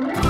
Bye.